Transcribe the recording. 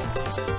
Bye.